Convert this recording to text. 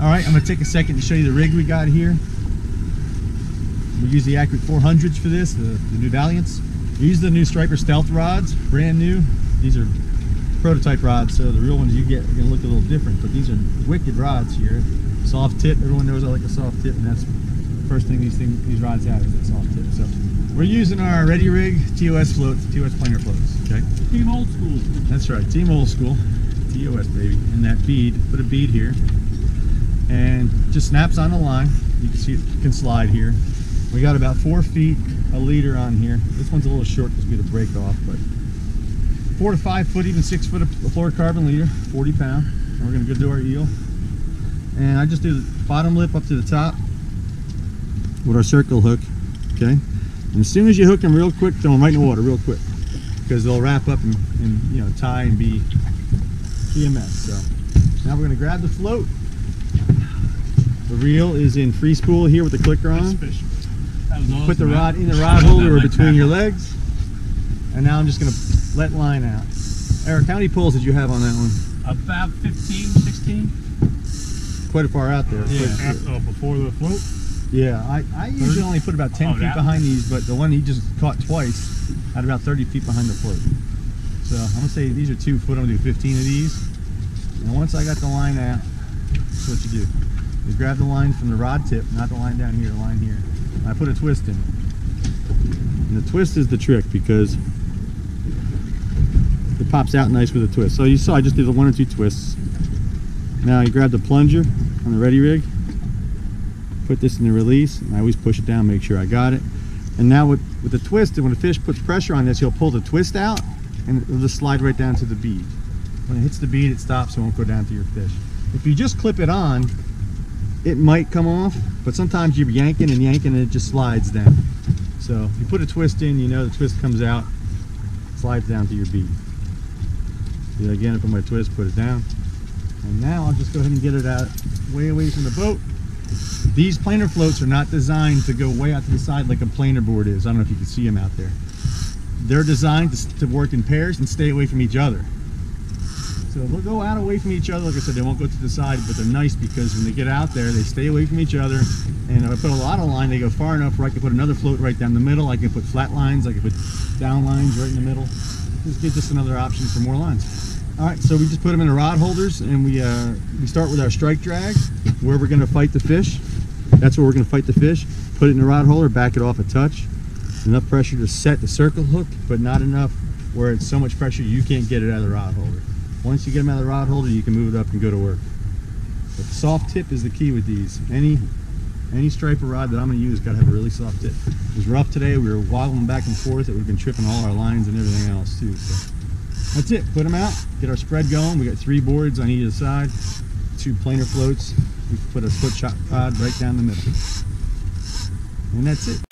All right, I'm gonna take a second to show you the rig we got here. We use the Accurate 400s for this, the, the new Valiants. We use the new Striper Stealth rods, brand new. These are prototype rods, so the real ones you get are gonna look a little different, but these are wicked rods here. Soft tip, everyone knows I like a soft tip, and that's the first thing these things, these rods have is that soft tip. So we're using our Redi Rig TOS floats, TOS planer floats, okay? Team old school. That's right, Team Old School, TOS baby, and that bead, put a bead here, and just snaps on the line. You can see it can slide here. We got about four feet a leader on here. This one's a little short because we had to break off, but four to five foot, even six foot of fluorocarbon leader, 40 pound. And we're gonna go do our eel. And I just do the bottom lip up to the top with our circle hook, okay? And as soon as you hook them real quick, throw them right in the water real quick because they'll wrap up and, and you know tie and be mess. So now we're gonna grab the float. The reel is in free spool here with the clicker on. That was awesome, Put the rod in the rod holder or between your legs. And now I'm just gonna let line out. Eric, how many pulls did you have on that one? About 15, 16. Quite far out there. Yeah. After, uh, before the float. Yeah, I, I usually only put about 10 Oh, feet behind these, but the one he just caught twice had about 30 feet behind the float. So I'm gonna say these are two foot, I'm gonna do 15 of these. And once I got the line out, that's what you do. You grab the line from the rod tip, not the line down here, the line here. And I put a twist in it. And the twist is the trick because it pops out nice with a twist. So you saw I just did the one or two twists. Now you grab the plunger on the Redi Rig, put this in the release, and I always push it down, make sure I got it. And now with, with the twist, when the fish puts pressure on this, he'll pull the twist out and it'll just slide right down to the bead. When it hits the bead, it stops, it won't go down to your fish. If you just clip it on, it might come off, but sometimes you're yanking and yanking and it just slides down. So you put a twist in, you know the twist comes out, slides down to your bead. That again, I put my twist, put it down. And now I'll just go ahead and get it out way away from the boat. These planer floats are not designed to go way out to the side like a planer board is. I don't know if you can see them out there. They're designed to, to work in pairs and stay away from each other. So they'll go out away from each other. Like I said, they won't go to the side, but they're nice because when they get out there, they stay away from each other. And if I put a lot of line, they go far enough where I can put another float right down the middle. I can put flat lines, I can put down lines right in the middle. This gives us another option for more lines. All right, so we just put them in the rod holders and we uh, we start with our strike drag where we're gonna fight the fish. That's where we're gonna fight the fish. Put it in the rod holder, back it off a touch. Enough pressure to set the circle hook, but not enough where it's so much pressure you can't get it out of the rod holder. Once you get them out of the rod holder, you can move it up and go to work. But the soft tip is the key with these. Any any striper rod that I'm gonna use gotta have a really soft tip. It was rough today, we were wobbling back and forth, it would have been tripping all our lines and everything else too. So that's it, put them out, get our spread going. We got three boards on either side, two planer floats. We put a split shot pod right down the middle. And that's it.